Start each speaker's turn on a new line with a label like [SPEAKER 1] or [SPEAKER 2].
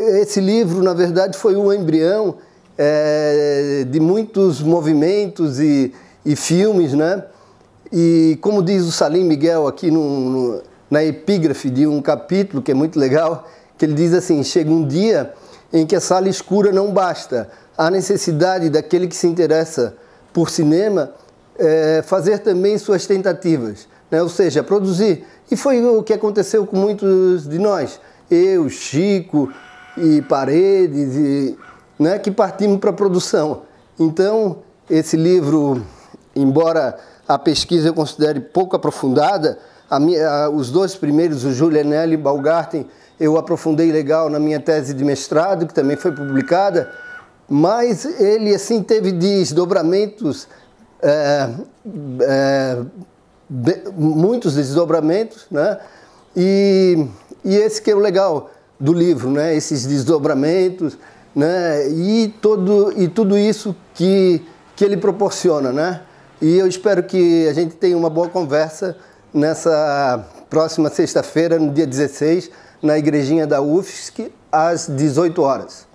[SPEAKER 1] esse livro, na verdade, foi um embrião é, de muitos movimentos e, e, filmes, né? E como diz o Salim Miguel aqui no, no, na epígrafe de um capítulo, que é muito legal, que ele diz assim, chega um dia em que a sala escura não basta, há necessidade daquele que se interessa por cinema é, fazer também suas tentativas, né? ou seja, produzir. E foi o que aconteceu com muitos de nós, eu, Chico e Paredes, e, né, que partimos para a produção. Então, esse livro, embora a pesquisa eu considere pouco aprofundada, minha, a, os dois primeiros, o Julianelli e Balgarten, eu aprofundei legal na minha tese de mestrado, que também foi publicada, mas ele assim teve desdobramentos, é, é, muitos desdobramentos, né? E, e esse que é o legal do livro, né? Esses desdobramentos, né? E todo e tudo isso que que ele proporciona, né? E eu espero que a gente tenha uma boa conversa nessa próxima sexta-feira, no dia 16, na igrejinha da UFSC, às 18 horas.